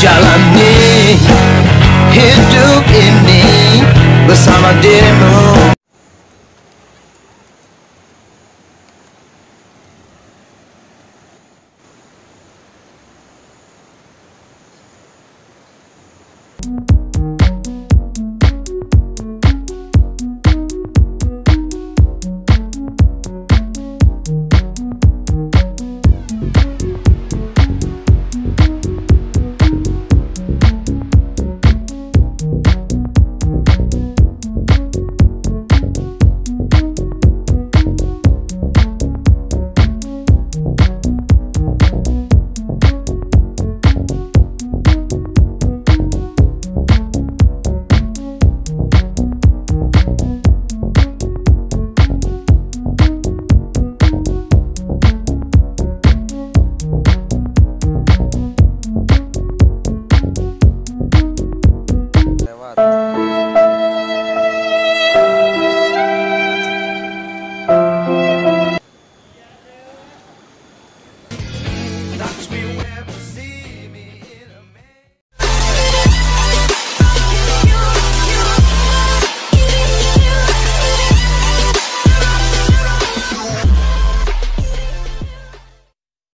jalani hidup ini bersama dirimu.